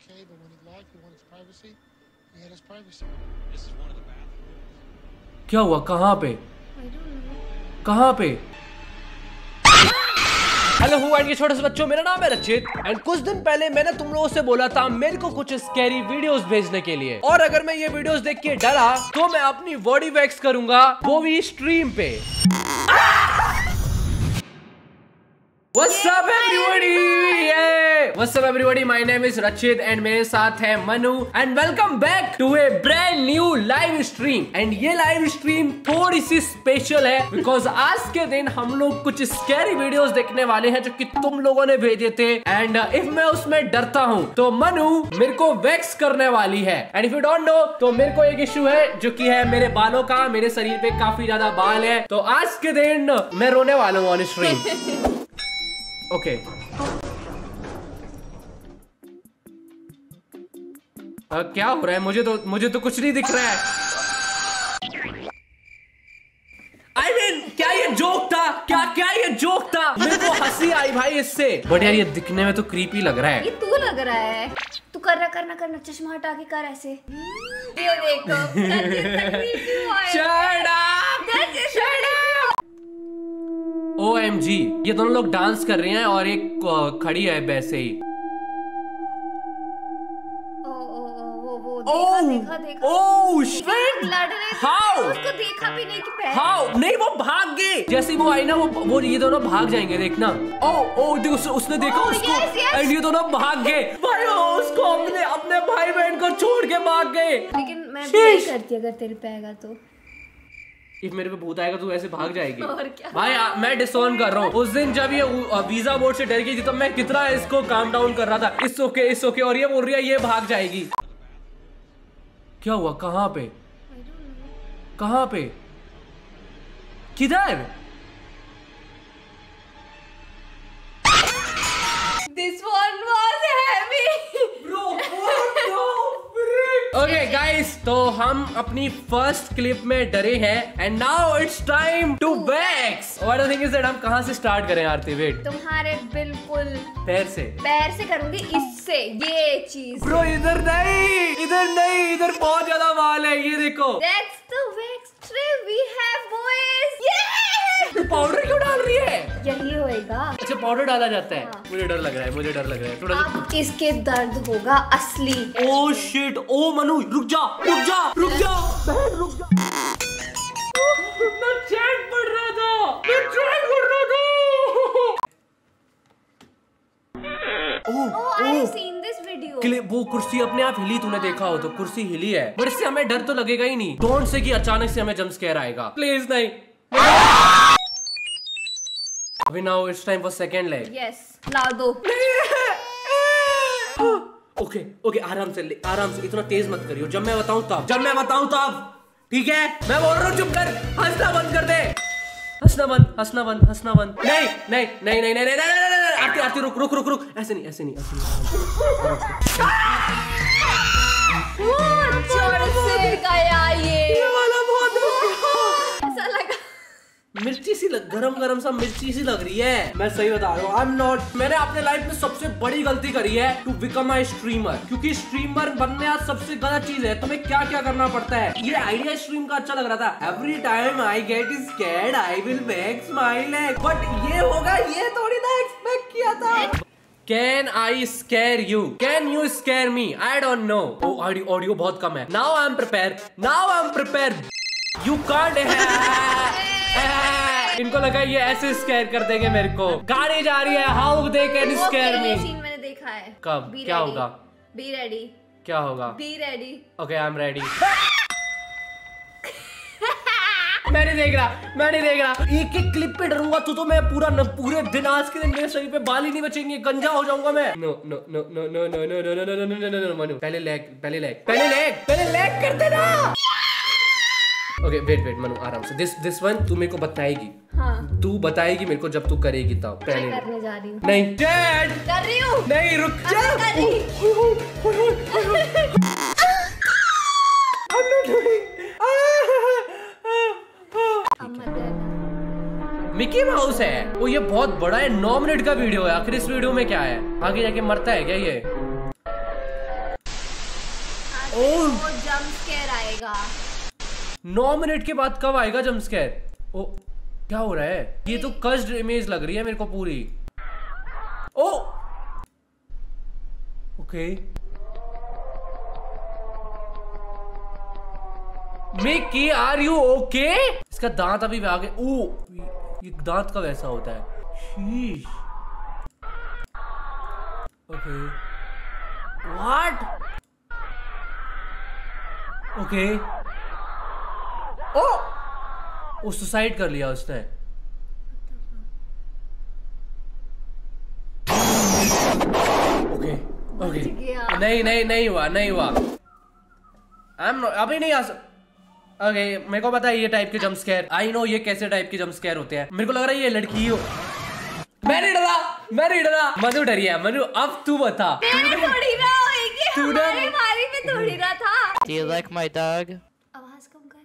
okay, but when he locked, he wanted his privacy. He had his privacy. This is one of the bathrooms. क्या हुआ कहाँ पे I don't know. कहाँ पे hello हूँ and ये छोटे से बच्चों मेरा नाम है रचित एंड कुछ दिन पहले मैंने तुम लोगों से बोला था मेरे को कुछ स्कैरी वीडियोस भेजने के लिए और अगर मैं ये वीडियोस देख के डरा तो मैं अपनी बॉडी वैक्स करूँगा वो भी स्ट्रीम पे What's up everybody? What's up everybody? My name is Rachid and मेरे साथ है Manu and welcome back to a brand new live stream and ये लाइव स्ट्रीम थोड़ी सी स्पेशल है बिकॉज़ आज के दिन हम लोग कुछ स्कैरी वीडियो देखने वाले हैं जो कि तुम लोगों ने भेजे थे. एंड इफ़ मैं उसमें डरता हूँ तो मनु मेरे को वैक्स करने वाली है. And if you don't know तो मेरे को एक इश्यू है जो की है मेरे बालों का मेरे शरीर पे काफ़ी ज़्यादा बाल है. तो आज के दिन मैं रोने वाला हूँ ऑन स्ट्रीम ओके. अ, क्या हो रहा है? मुझे तो मुझे तो कुछ नहीं दिख रहा है। आई I मीन mean, क्या ये जोक था? क्या क्या ये जोक था? मेरे को हँसी आई भाई इससे। बट यार ये दिखने में तो क्रीपी लग रहा है। ये तू लग रहा है। तू करना करना करना चश्मा हटा के कर ऐसे। ये देखो Shut up! Shut ये दोनों लोग डांस कर रहे हैं और एक खड़ी है वैसे ही। देखा देखा। देखा Oh, लड़ रहे थे। How? उसको देखा भी नहीं कि पैर हाँ नहीं वो भाग गए। जैसे वो आई ना वो वो ये दोनों भाग जाएँगे देखना। ओ ओ देख उस, उसने देखा Oh, उसको yes, yes. एंड ये दोनों भाग गए। भाई उसको अपने अपने भाई बहन को छोड़ के भाग गए। लेकिन मैं भी करती अगर तेरे पे आएगा तो। इफ़ मेरे पे भूत आएगा तो ऐसे भाग जाएगी। और क्या? भाई आ, मैं डिसऑन कर रहा हूँ। उस दिन जब ये वीज़ा बोर्ड से डर गई थी तो मैं कितना इसको काम डाउन कर रहा था। इस ओके इस ओके और ये बोल रही है ये भाग जाएगी। क्या हुआ? कहाँ पे? कहाँ पे? किधर? This one was heavy okay guys तो हम अपनी फ़र्स्ट क्लिप में डरे हैं and now it's time to wax what thing is that हम कहाँ से स्टार्ट करें आरती? वेट तुम्हारे बिल्कुल पैर से. पैर से करूँगी इससे ये चीज़। ब्रो इधर नहीं इधर नहीं इधर बहुत ज़्यादा माल है ये देखो। That's the wax tray we have boys ये पाउडर क्यों डाल रही है? यही होएगा। अच्छा पाउडर डाला जाता है। हाँ। मुझे डर लग रहा है मुझे डर लग रहा है। थोड़ा सा इसके दर्द होगा असली। ओ शिट ओ मनु रुक जा रुक जा रुक जा। बहन रुक जा। कुर्सी अपने आप हिली तूने देखा हो तो कुर्सी हिली है। बट इससे हमें डर तो लगेगा ही नहीं। डोंट से कि अचानक से हमें जंप स्केयर आएगा। प्लीज़ नहीं। अभी now it's time for second leg yes ला दो। ओके ओके आराम से ले आराम से इतना तेज मत करियो। जब मैं बताऊँ तब। जब मैं बताऊँ तब। ठीक है? मैं बोल रहा हूँ चुप कर। हंसना बंद कर दे। हंसना बंद हंसना बंद हंसना बंद नहीं नहीं नहीं नहीं नहीं नहीं नहीं नहीं आरती आरती रुक रुक रुक रुक। ऐसे नहीं ऐसे नहीं ऐसे नहीं। ज़ोर से गया ये? मिर्ची सी लग गरम गरम सा मिर्ची सी लग रही है। मैं सही बता रहा हूँ आई एम नॉट मैंने अपने लाइफ में सबसे बड़ी गलती करी है टू बिकम आई स्ट्रीमर क्योंकि स्ट्रीमर बनने आज सबसे गलत चीज़ है, तुम्हें क्या क्या करना पड़ता है? ये आइडिया स्ट्रीम का अच्छा लग रहा था। Every time I get scared I will make smile but ये होगा, ये थोड़ी ना एक्सपेक्ट किया था। Can I scare you can you scare me I don't know audio audio बहुत कम है। I am prepare now I am prepare you can't इनको लगा ये ऐसे स्केर कर देंगे मेरे को गाड़ी जा रही है हाउ दे कैन ये मी सीन मैंने देखा है कब? क्या होगा? बी रेडी क्या होगा be ready okay I am ready मैं नहीं देख रहा मैं नहीं देख रहा एक एक क्लिप पे डरूँगा तू तो मैं पूरा न, पूरे दिन आज के दिन मेरे शरीर पे बाल ही नहीं बचेंगे गंजा हो जाऊँगा मैं no no no no no no no no no no no no no पहले लेग पहले लेग पहले लेग पहले लेग कर देना ओके वेट वेट मनु आराम से। दिस दिस वन तू मेरे को बताएगी। हाँ। तू बताएगी मेरे को जब तू करेगी तब। पहले। करने जा रही नहीं। डैड कर रही हूँ। नहीं रुक जा। मिकी माउस है। वो ये बहुत बड़ा है। नौ मिनट का वीडियो है। आखिर इस वीडियो में क्या है? आगे जाके मरता है क्या ये? ओ जंप स्केयर आएगा। नौ मिनट के बाद कब आएगा जम स्कैर ओ, क्या हो रहा है? ये तो कस्ड इमेज लग रही है मेरे को पूरी। ओ! Okay Mickey are you okay इसका दांत अभी भी आगे, ओ! ये दांत का वैसा होता है? शीश। Okay what okay oh! वो सुसाइड कर लिया उसने। Okay okay. नहीं नहीं नहीं हुआ नहीं हुआ। आई एम अभी नहीं आ सक ओके मेरे को पता है ये टाइप के जंप स्केयर आई नो ये कैसे टाइप के जंप स्केयर होते हैं। मेरे को लग रहा है ये लड़की हो। मैं नहीं डरा मैं नहीं डरा। मनु डरी है मनु अब तू बता। मैंने थोड़ी ना होएगी तू ना- हमारे बारी में थोड़ी ना था। Do you like my dog?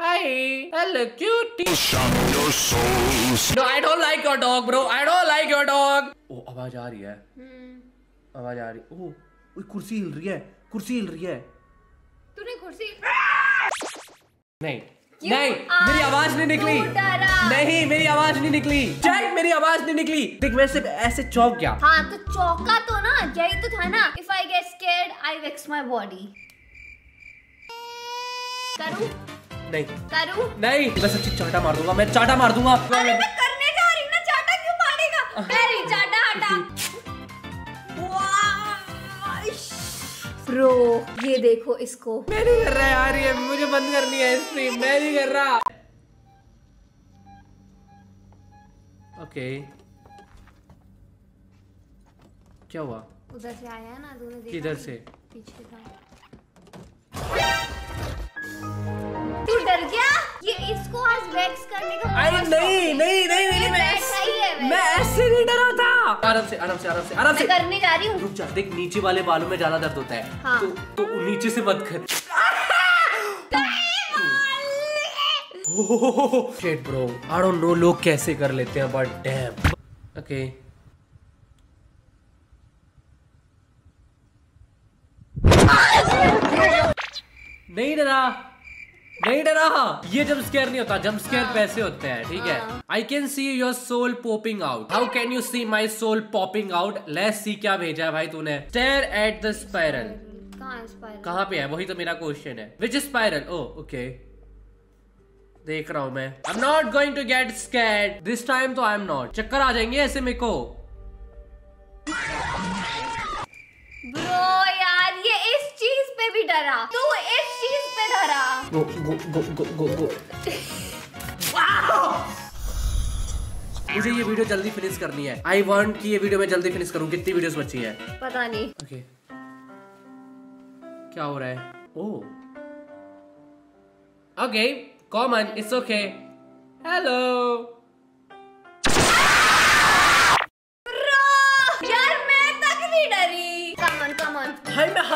Hi, hello, cutie. No, I don't like your dog, bro. I don't like your dog. ओ आवाज़ आ रही है। आवाज़ आ रही ओ ओए कुर्सी हिल रही है कुर्सी हिल रही है। तूने कुर्सी नहीं? नहीं मेरी आवाज़ नहीं निकली। नहीं मेरी आवाज़ नहीं निकली। चेक मेरी आवाज़ नहीं निकली। देख मैं सिर्फ़ ऐसे चौक गया। हाँ तो चौका तो ना यही तो था ना। If I get scared I wax my body करूँ? नहीं। करूँ? नहीं मैं सच्ची चाटा मार दूँगा मैं चाटा मार दूँगा। अरे मैं करने जा रही ना चाटा क्यों मारेगा? मेरी चाटा हटा। ब्रो ये देखो इसको। मैं नहीं कर रहा यार ये मुझे बंद करनी है स्ट्रीम मैं नहीं कर रहा। ओके क्या हुआ? उधर से आया ना तूने देखा किधर से? पीछे था। डर गया? ये इसको आज वैक्स करने का अरे नहीं नहीं नहीं नहीं मैं। मैं ऐसे नहीं डरा था। आराम से आराम से आराम से आराम से। करने जा रही हूँ। रुक जा देख नीचे वाले बालों में ज़्यादा दर्द होता है। हाँ। तो तो नीचे से मत कर shit bro I don't know लोग कैसे कर लेते हैं बट डैम ओके नहीं डरा। नहीं डरा। ये जब स्केयर नहीं होता जब स्केयर पैसे होते हैं ठीक है? I can see your soul popping out how can you see my soul popping out let's see क्या भेजा है भाई तूने। स्टेयर एट द स्पाइरल कहाँ है पे है? वही तो मेरा क्वेश्चन है। विच स्पाइरल ओ ओके देख रहा हूँ मैं। I am not going to get scared this time तो आई एम नॉट चक्कर आ जाएँगे ऐसे मेरे को। ब्रो पे भी डरा। तू इस चीज़ पे डरा। गो गो गो गो गो गो। मुझे ये वीडियो जल्दी फिनिश करनी है। आई वांट कि ये वीडियो मैं जल्दी फिनिश करूँ कितनी वीडियोस बची हैं? पता नहीं। ओके क्या हो रहा है? ओ okay come on it's okay hello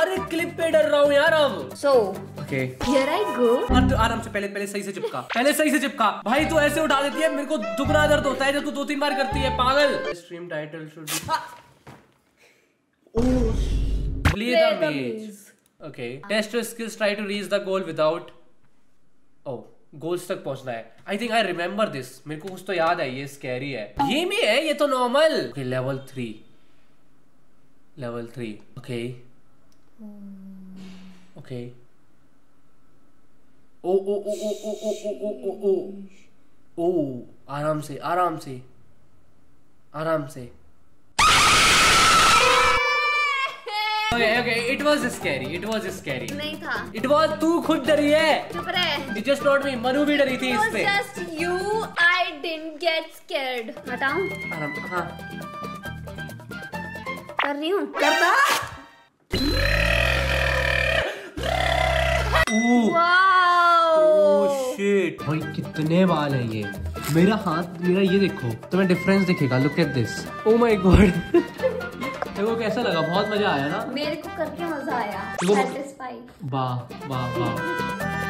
her clip पे डर रहा हूँ यार अब। सो ओके हियर आई गो अब आराम से पहले पहले सही से चिपका। पहले सही से चिपका। भाई तू ऐसे उठा देती है मेरे को दुगना दर्द होता है जब तू दो तीन बार करती है पागल। Stream title should maze. maze. Okay. Test your skills. Try to reach the goal without. Oh, goals तक पहुँचना है। I think I remember this मेरे को कुछ तो याद है ये स्कैरी है। ये भी है ये तो normal okay level three level three okay okay oh oh oh oh oh oh oh oh oh oh oh आराम से आराम से आराम से okay okay it was scary it was scary नहीं था। इट वाज तू खुद डरी है। चुप रहे it just not me Manu भी डरी थी It इस was पे। just you. I didn't get scared. हटाऊं? आराम हाँ। कर रही हूँ. करना शिट भाई कितने बाल हैं ये? मेरा हाथ मेरा ये देखो तुम्हें डिफरेंस दिखेगा look at this oh my God देखो कैसा लगा बहुत मज़ा आया ना? मेरे को करके मज़ा आया. वाह वाह वाह।